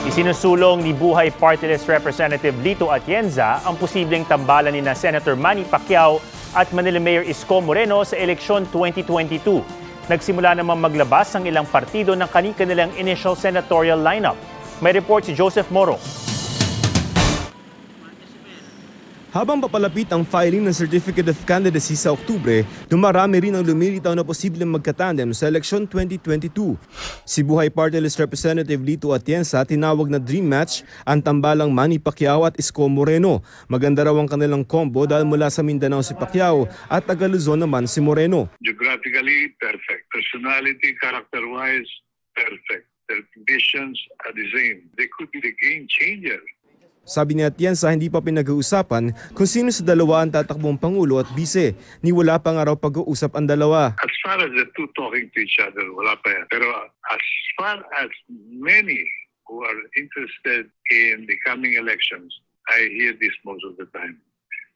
Isinusulong ni Buhay Party List Representative Lito Atienza ang posibleng tambalan ni na Senator Manny Pacquiao at Manila Mayor Isko Moreno sa eleksyon 2022. Nagsimula namang maglabas ang ilang partido ng kanilang initial senatorial lineup. May report si Joseph Moro. Habang papalapit ang filing ng Certificate of Candidacy sa Oktubre, dumarami rin ang lumilitaw na posibleng magkatandem sa eleksyon 2022. Si Buhay Party List Representative Lito Atienza tinawag na dream match ang tambalang Manny Pacquiao at Isko Moreno. Maganda raw ang kanilang combo dahil mula sa Mindanao si Pacquiao at taga Luzon naman si Moreno. Geographically, perfect. Personality, character-wise, perfect. Their visions are the same. They could be the game changer. Sabi ni Atienza hindi pa pinag-uusapan kung sino sa dalawa ang tatakbong Pangulo at Bise. Ni wala pa nga raw pag-uusap ang dalawa. As far as the two talking to each other, wala pa yan. Pero as far as many who are interested in the coming elections, I hear this most of the time.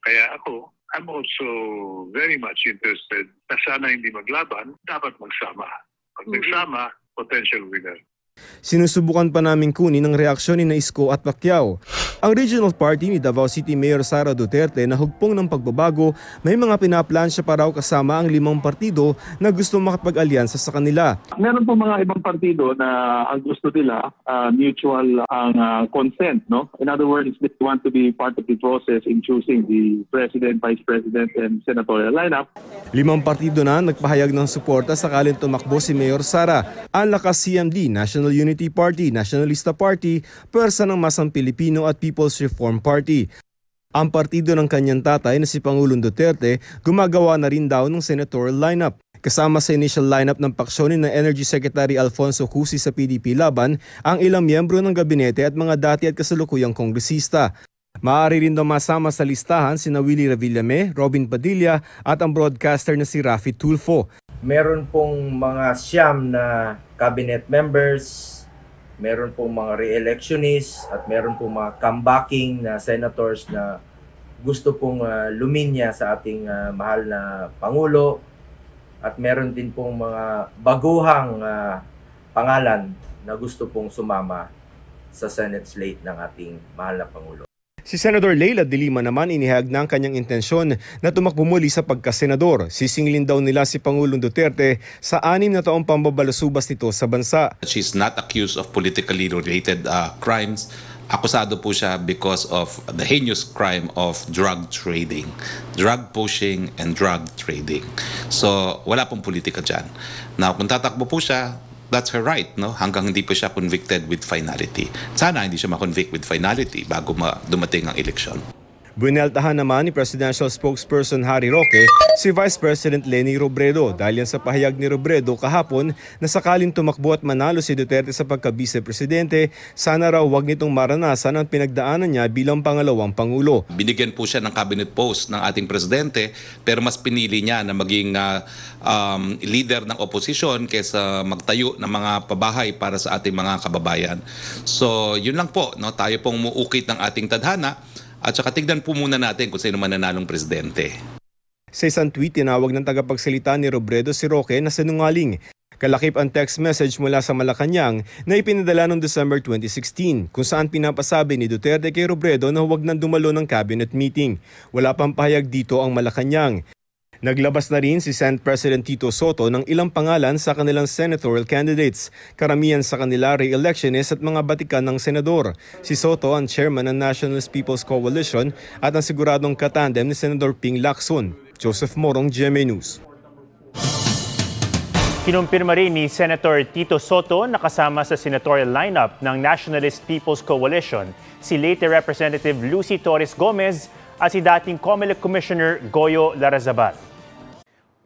Kaya ako, I'm also very much interested na sana hindi maglaban, dapat magsama. Pag nagsama, potential winner. Sinusubukan pa namin kunin ang reaksyon ni Isko at Pacquiao. Ang regional party ni Davao City Mayor Sara Duterte na hugpong ng pagbabago may mga pinaplansya pa raw kasama ang limang partido na gusto makapag-alyansa sa kanila. Meron po mga ibang partido na ang gusto nila uh, mutual ang uh, consent, no? In other words, they want to be part of the process in choosing the president, vice president, and senatorial lineup. Limang partido na nagpahayag ng suporta sakaling tumakbo si Mayor Sara. Ang lakas CMD, National Unity Party, Nationalista Party, Pwersa ng Masang Pilipino at People's Reform Party. Ang partido ng kanyang tatay na si Pangulong Duterte gumagawa na rin daw ng senatorial lineup. Kasama sa initial lineup ng paksyonin ng Energy Secretary Alfonso Cusi sa PDP Laban ang ilang miyembro ng gabinete at mga dati at kasalukuyang kongresista. Maaari rin daw masama sa listahan si Willie Revillame, Robin Padilla at ang broadcaster na si Rafi Tulfo. Meron pong mga siyam na cabinet members, meron pong mga re-electionists at meron pong mga comebacking na senators na gusto pong uh, luminya sa ating uh, mahal na Pangulo at meron din pong mga baguhang uh, pangalan na gusto pong sumama sa Senate slate ng ating mahal na Pangulo. Si Senator Leila de Lima naman inihag ng kanyang intensyon na tumakbo muli sa pagkasenador. Sisingilin daw nila si Pangulong Duterte sa anim na taong pambabalasubas nito sa bansa. She's not accused of politically related uh, crimes. Akusado po siya because of the heinous crime of drug trading, drug pushing and drug trading. So wala pong politika dyan. Now kung tatakbo po siya, that's her right, no? Hanggang hindi pa siya convicted with finality. Sana hindi siya ma-convict with finality bago ma dumating ang eleksyon. Bueneltahan naman ni Presidential Spokesperson Harry Roque si Vice President Leni Robredo dahil yan sa pahayag ni Robredo kahapon na sakaling tumakbo at manalo si Duterte sa pagka-vice-presidente, sana raw wag nitong maranasan ang pinagdaanan niya bilang pangalawang pangulo. Binigyan po siya ng cabinet post ng ating presidente pero mas pinili niya na maging uh, um, leader ng oposisyon kaysa magtayo ng mga pabahay para sa ating mga kababayan. So yun lang po, no? tayo pong muukit ng ating tadhana at saka tignan po muna natin kung sino mananalong presidente. Sa isang tweet, tinawag ng tagapagsalita ni Robredo si Roque na sinungaling. Kalakip ang text message mula sa Malacanang na ipinadala noong December 2016 kung saan pinapasabi ni Duterte kay Robredo na huwag nang dumalo ng cabinet meeting. Wala pang pahayag dito ang Malacanang. Naglabas na rin si Senate President Tito Soto ng ilang pangalan sa kanilang senatorial candidates. Karamihan sa kanila re-electionist at mga batikan ng senador. Si Soto ang chairman ng Nationalist People's Coalition at ang siguradong katandem ni Senador Ping Lacson. Joseph Morong, GMA News. Kinumpirma rin ni Senator Tito Soto na kasama sa senatorial lineup ng Nationalist People's Coalition si late Representative Lucy Torres Gomez at si dating COMELEC Commissioner Goyo Larazabal.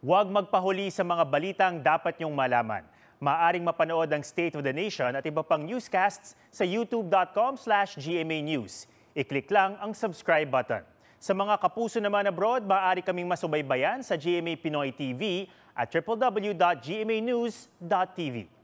Huwag magpahuli sa mga balitang dapat niyong malaman. Maaring mapanood ang State of the Nation at iba pang newscasts sa youtube.com slash GMA News. I-click lang ang subscribe button. Sa mga kapuso naman abroad, maaari kaming masubaybayan sa GMA Pinoy TV at www.gmanews.tv.